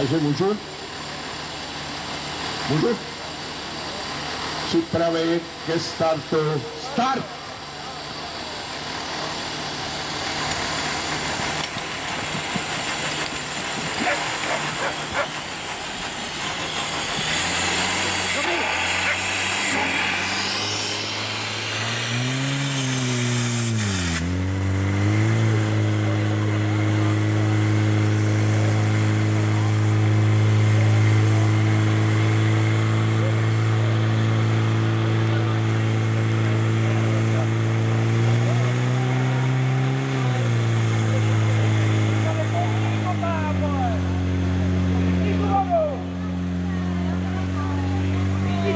Takže můžu? Můžu? Připravit ke startu. Start!